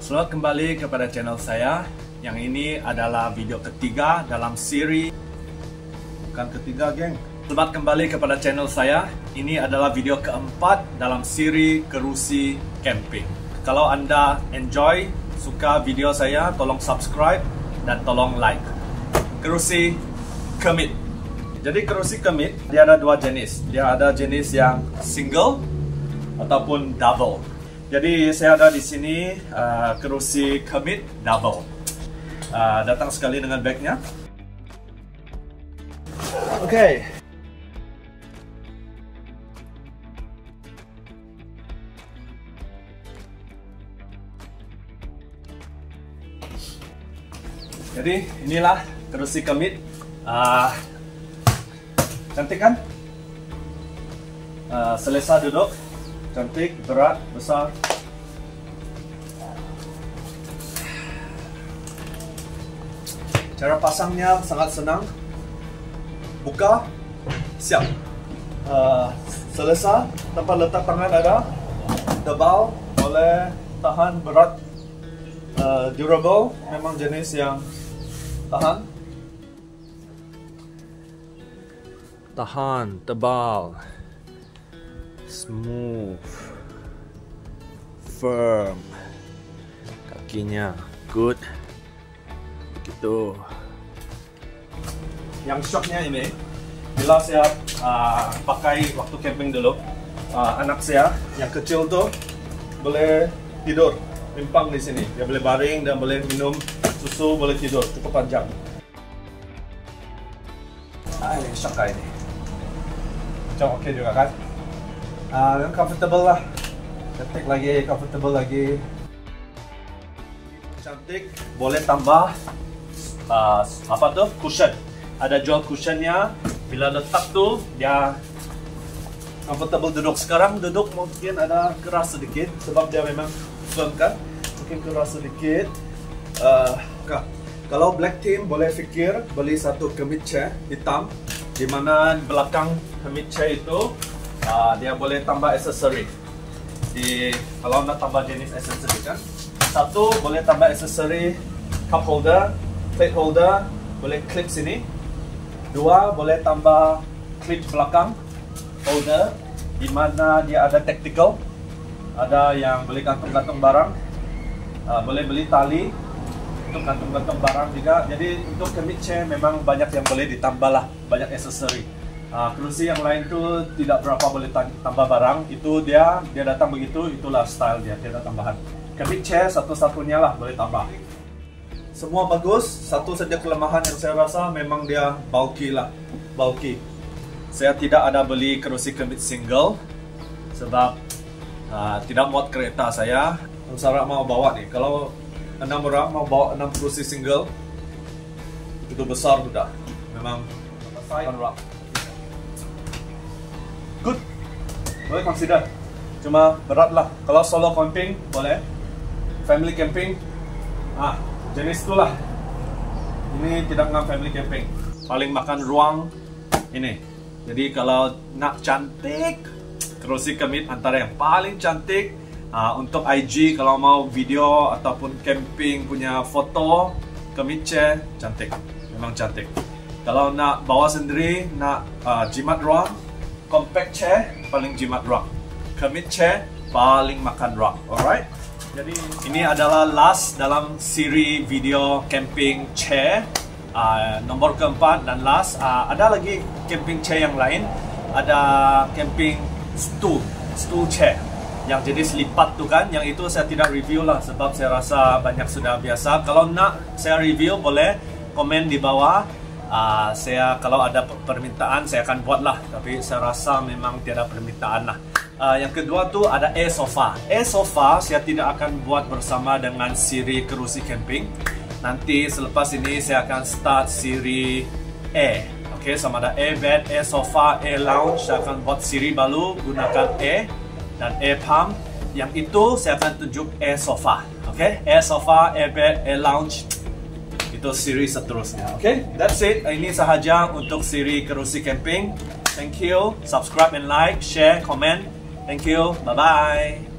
Selamat kembali kepada channel saya. Yang ini adalah video ketiga dalam siri bukan ketiga, geng. Selamat kembali kepada channel saya. Ini adalah video keempat dalam siri kerusi camping. Kalau Anda enjoy, suka video saya, tolong subscribe dan tolong like. Kerusi kemit. Jadi kerusi kemit dia ada dua jenis. Dia ada jenis yang single ataupun double. Jadi saya ada di sini uh, kerusi kemit double. Uh, datang sekali dengan bagnya. Oke. Okay. Jadi inilah kerusi kemit. Uh, cantik kan? Uh, selesa duduk, cantik, berat, besar. Cara pasangnya sangat senang. Buka, siap. Uh, selesa, tempat letak tangan ada. Tebal, boleh tahan berat. Uh, durable, memang jenis yang tahan. Tahan, tebal. Smooth. Firm. Kakinya good gitu yang shocknya ini bila saya uh, pakai waktu camping dulu uh, anak saya yang kecil tuh boleh tidur pimpang di sini dia boleh baring dan boleh minum susu boleh tidur cukup panjang ah ini shock ini macam oke okay juga kan. Uh, comfortable lah. Cantik lagi comfortable lagi. Cantik boleh tambah uh, apa tuh cushion. Ada jual cushionnya. Bila letak tuh dia comfortable duduk. Sekarang duduk mungkin ada keras sedikit sebab dia memang firm kan? Mungkin keras sedikit. Uh, kalau black team boleh fikir beli satu chair hitam di mana belakang kemit chair itu uh, dia boleh tambah accessory. Di kalau nak tambah jenis accessory kan? Satu boleh tambah accessory cup holder plate holder boleh clip sini. Dua boleh tambah clip belakang holder di mana dia ada tactical. Ada yang boleh gantung-gantung barang. Uh, boleh beli tali untuk gantung-gantung barang juga. Jadi untuk chair memang banyak yang boleh ditambah lah banyak accessory uh, kerusi yang lain tu tidak berapa boleh tambah barang itu dia dia datang begitu itulah style dia tidak tambahan commit chair satu-satunya lah boleh tambah semua bagus. Satu saja kelemahan yang saya rasa memang dia bulky lah. Bulky. Saya tidak ada beli kerusi kemit single sebab uh, tidak muat kereta saya. Sarah mau bawa nih. Kalau enam orang mau bawa enam kerusi single itu besar sudah. Memang Good. Boleh consider. Cuma berat lah. Kalau solo camping boleh. Family camping ah jenis itulah ini tidak ngam family camping paling makan ruang ini jadi kalau nak cantik kerusi kemit antara yang paling cantik uh, untuk IG kalau mau video ataupun camping punya foto kemit chair cantik memang cantik kalau nak bawa sendiri nak uh, jimat ruang compact chair paling jimat ruang kemit chair paling makan ruang alright? Jadi ini adalah last dalam siri video camping chair. Uh, nomor keempat dan last. Uh, ada lagi camping chair yang lain. Ada camping stool stool chair yang jenis lipat tu kan. Yang itu saya tidak review lah sebab saya rasa banyak sudah biasa. Kalau nak saya review boleh komen di bawah uh, saya kalau ada permintaan saya akan buat lah tapi saya rasa memang tiada permintaan lah Uh, yang kedua tu ada air sofa. Air sofa saya tidak akan buat bersama dengan siri kerusi camping. Nanti selepas ini saya akan start siri air. Okey, sama ada air bed, air sofa, air lounge. Saya akan buat siri baru gunakan air dan air pump. Yang itu saya akan tunjuk air sofa. Okey, air sofa, air bed, air lounge. Itu siri seterusnya. Oke, okay? that's it. Ini sahaja untuk siri kerusi camping. Thank you. Subscribe and like, share, comment. Thank you. Bye bye.